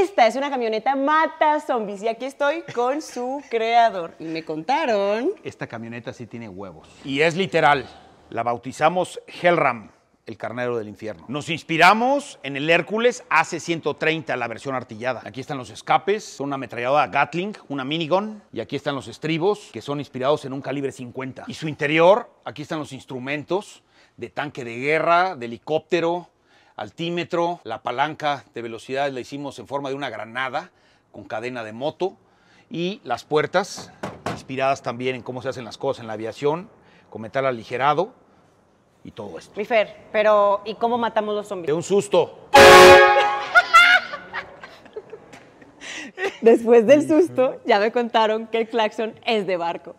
Esta es una camioneta mata zombies y aquí estoy con su creador. Y me contaron. Esta camioneta sí tiene huevos. Y es literal. La bautizamos Hellram, el carnero del infierno. Nos inspiramos en el Hércules AC-130, la versión artillada. Aquí están los escapes, son una ametralladora Gatling, una minigun. Y aquí están los estribos, que son inspirados en un calibre 50. Y su interior, aquí están los instrumentos de tanque de guerra, de helicóptero, altímetro, la palanca de velocidad la hicimos en forma de una granada con cadena de moto y las puertas inspiradas también en cómo se hacen las cosas en la aviación, con metal aligerado y todo esto. Mi Fer, pero ¿y cómo matamos los zombies? De un susto. Después del susto, ya me contaron que el claxon es de barco.